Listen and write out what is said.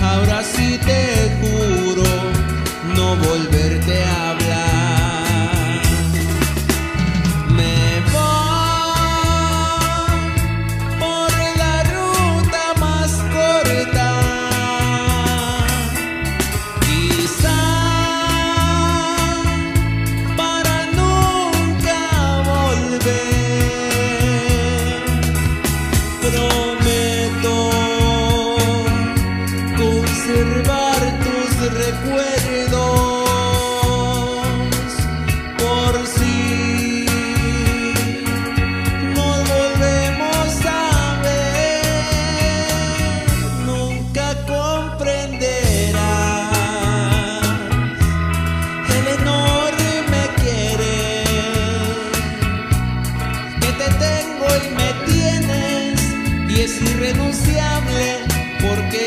ahora sí te juro es irrenunciable porque